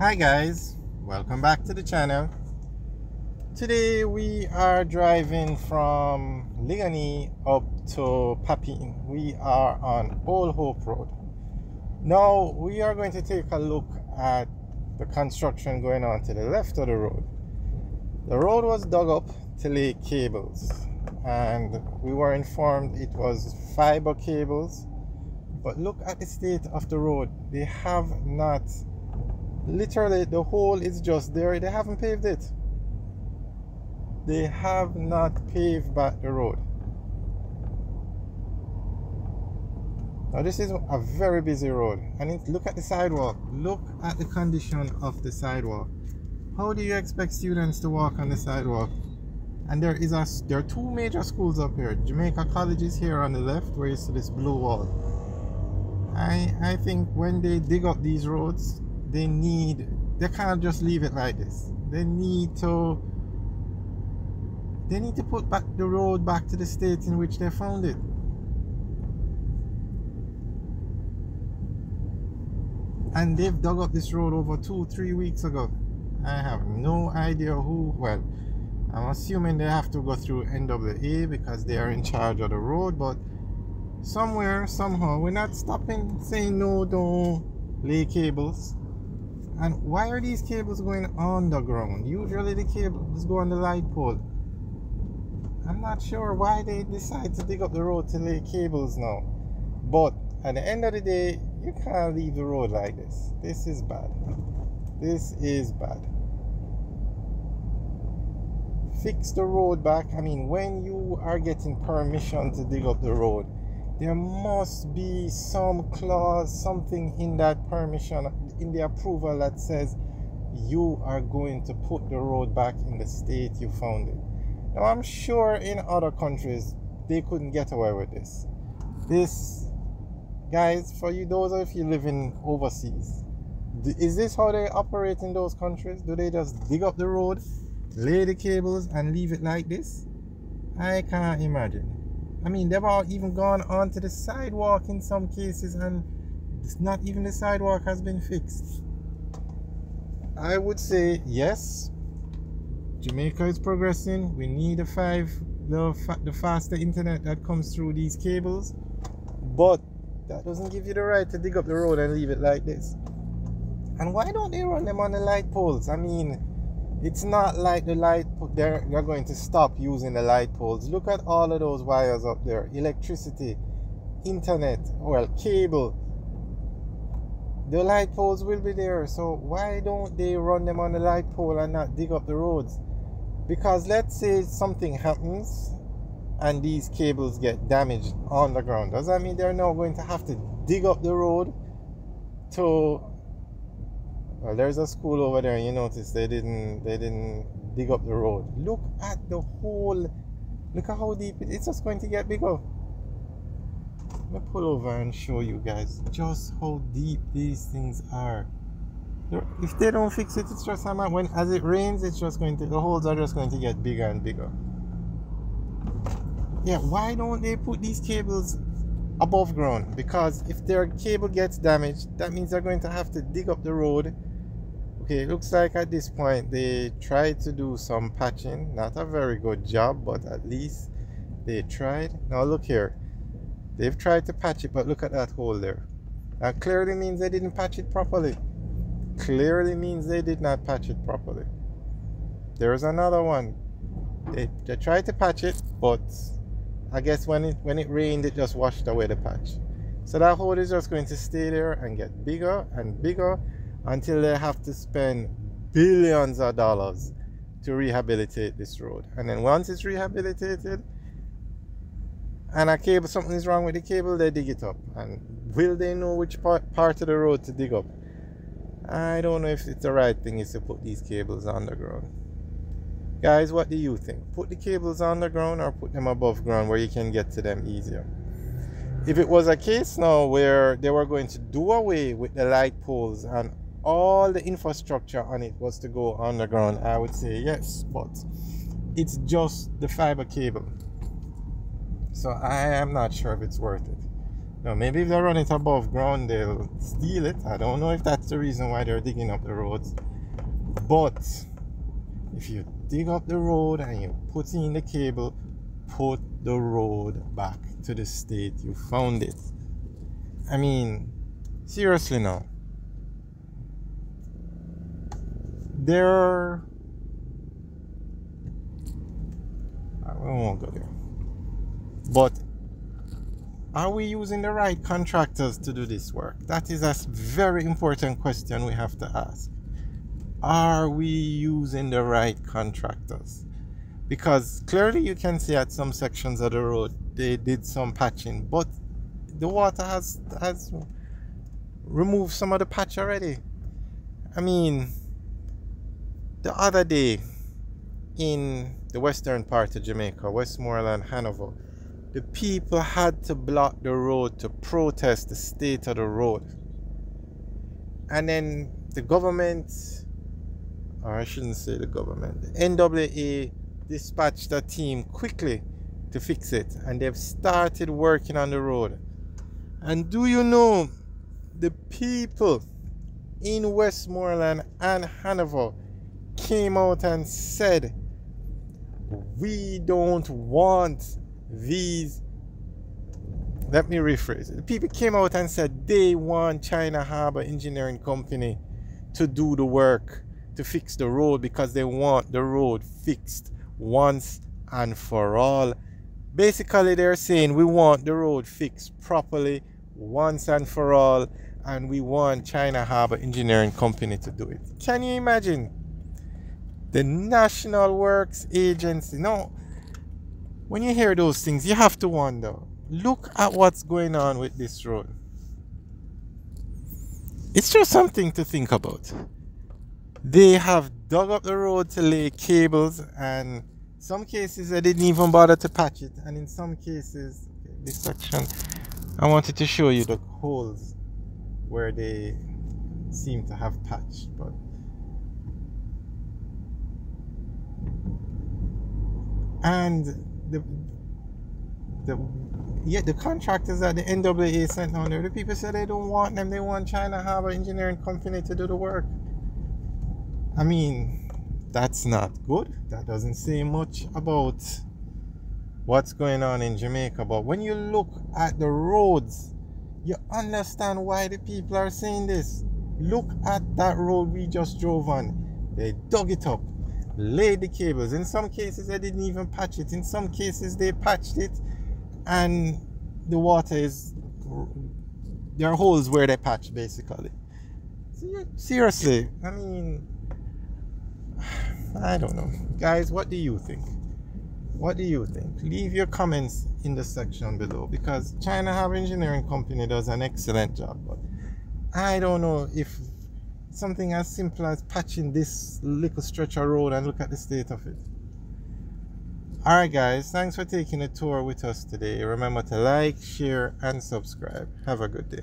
Hi guys, welcome back to the channel. Today we are driving from Liguanea up to Papine. We are on Old Hope Road. Now we are going to take a look at the construction going on to the left of the road. The road was dug up to lay cables and we were informed it was fiber cables but look at the state of the road they have not literally the hole is just there. They haven't paved it. They have not paved back the road. Now this is a very busy road. And look at the sidewalk. Look at the condition of the sidewalk. How do you expect students to walk on the sidewalk? And there is a there are two major schools up here. Jamaica college is here on the left where you see this blue wall. I i think when they dig up these roads they need they can't just leave it like this. They need to they need to put back the road back to the state in which they found it. And they've dug up this road over two three weeks ago. I have no idea who well i'm assuming they have to go through nwa because they are in charge of the road but somewhere somehow we're not stopping saying no don't lay cables and why are these cables going underground? Usually the cables go on the light pole. I'm not sure why they decide to dig up the road to lay cables now. But at the end of the day, you can't leave the road like this. This is bad. This is bad. Fix the road back. I mean, when you are getting permission to dig up the road, there must be some clause, something in that permission, in the approval that says you are going to put the road back in the state you found it. Now, I'm sure in other countries they couldn't get away with this. This, guys, for you, those of you living overseas, is this how they operate in those countries? Do they just dig up the road, lay the cables, and leave it like this? I can't imagine. I mean, they've all even gone onto the sidewalk in some cases, and it's not even the sidewalk has been fixed. I would say yes. Jamaica is progressing. We need a five, the the faster internet that comes through these cables, but that doesn't give you the right to dig up the road and leave it like this. And why don't they run them on the light poles? I mean, it's not like the light they're, they're going to stop using the light poles. Look at all of those wires up there. Electricity internet well cable. The light poles will be there so why don't they run them on the light pole and not dig up the roads? Because let's say something happens and these cables get damaged on the ground. Does that mean they're now going to have to dig up the road to well, there's a school over there. You notice they didn't they didn't dig up the road. Look at the hole. Look at how deep it, it's just going to get bigger. Let me pull over and show you guys just how deep these things are. If they don't fix it, it's just a when as it rains, it's just going to the holes are just going to get bigger and bigger. Yeah, why don't they put these cables above ground? Because if their cable gets damaged, that means they're going to have to dig up the road okay looks like at this point they tried to do some patching. Not a very good job but at least they tried. Now look here. They've tried to patch it but look at that hole there. That clearly means they didn't patch it properly. Clearly means they did not patch it properly. There's another one. They, they tried to patch it but i guess when it when it rained it just washed away the patch. So that hole is just going to stay there and get bigger and bigger until they have to spend billions of dollars to rehabilitate this road. And then once it's rehabilitated and a cable, something is wrong with the cable, they dig it up. And will they know which part, part of the road to dig up? I don't know if it's the right thing is to put these cables underground. Guys, what do you think? Put the cables underground or put them above ground where you can get to them easier? If it was a case now where they were going to do away with the light poles and all the infrastructure on it was to go underground, I would say yes, but it's just the fiber cable. So I am not sure if it's worth it. Now, maybe if they run it above ground, they'll steal it. I don't know if that's the reason why they're digging up the roads. But if you dig up the road and you put in the cable, put the road back to the state you found it. I mean, seriously now. There I won't go there. But are we using the right contractors to do this work? That is a very important question we have to ask. Are we using the right contractors? Because clearly you can see at some sections of the road they did some patching, but the water has has removed some of the patch already. I mean, the other day in the western part of Jamaica, Westmoreland, Hanover, the people had to block the road to protest the state of the road. And then the government, or I shouldn't say the government, the NWA dispatched a team quickly to fix it. And they've started working on the road. And do you know the people in Westmoreland and Hanover came out and said, We don't want these let me rephrase it. People came out and said they want China Harbor Engineering Company to do the work to fix the road because they want the road fixed once and for all. Basically, they're saying we want the road fixed properly once and for all, and we want China Harbor Engineering Company to do it. Can you imagine? The National Works Agency. No, when you hear those things, you have to wonder look at what's going on with this road. It's just something to think about. They have dug up the road to lay cables, and some cases they didn't even bother to patch it, and in some cases, this section, I wanted to show you the holes where they seem to have patched, but and the the yeah the contractors that the NWA sent down there, the people said they don't want them. They want China Harbor Engineering Company to do the work. I mean, that's not good. That doesn't say much about what's going on in Jamaica. But when you look at the roads, you understand why the people are saying this. Look at that road we just drove on. They dug it up laid the cables. In some cases, they didn't even patch it. In some cases, they patched it, and the water is there are holes where they patch basically. Seriously, I mean, I don't know, guys. What do you think? What do you think? Leave your comments in the section below because China Harbor Engineering Company does an excellent job, but I don't know if something as simple as patching this little stretch of road and look at the state of it. Alright guys, thanks for taking a tour with us today. Remember to like, share and subscribe. Have a good day.